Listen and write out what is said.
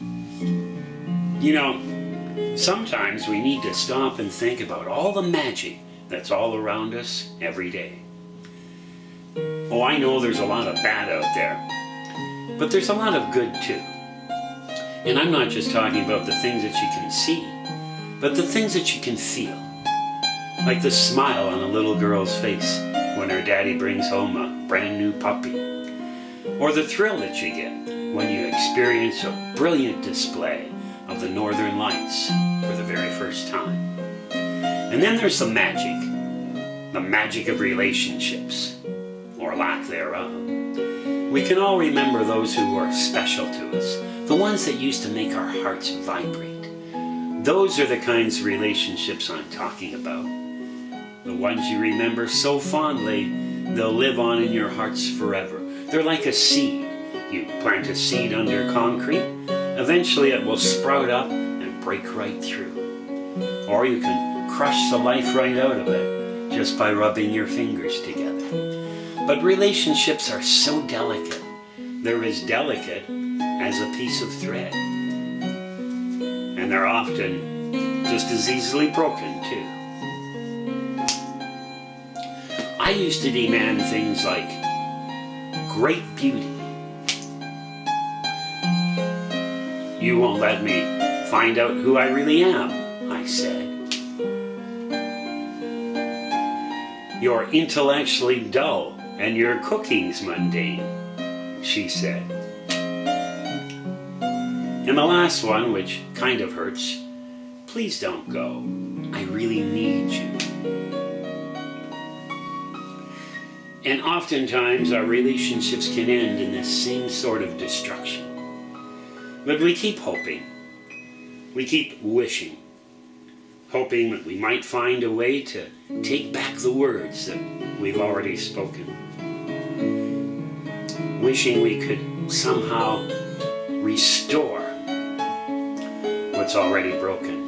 You know, sometimes we need to stop and think about all the magic that's all around us every day. Oh, I know there's a lot of bad out there, but there's a lot of good too. And I'm not just talking about the things that you can see, but the things that you can feel. Like the smile on a little girl's face when her daddy brings home a brand new puppy. Or the thrill that you get when you experience a brilliant display of the Northern Lights for the very first time. And then there's the magic, the magic of relationships, or lack thereof. We can all remember those who were special to us, the ones that used to make our hearts vibrate. Those are the kinds of relationships I'm talking about. The ones you remember so fondly, they'll live on in your hearts forever. They're like a seed. You plant a seed under concrete, eventually it will sprout up and break right through. Or you can crush the life right out of it just by rubbing your fingers together. But relationships are so delicate. They're as delicate as a piece of thread. And they're often just as easily broken, too. I used to demand things like great beauty. You won't let me find out who I really am, I said. You're intellectually dull and your cooking's mundane, she said. And the last one, which kind of hurts, please don't go. I really need you. And oftentimes our relationships can end in this same sort of destruction. But we keep hoping. We keep wishing. Hoping that we might find a way to take back the words that we've already spoken. Wishing we could somehow restore what's already broken.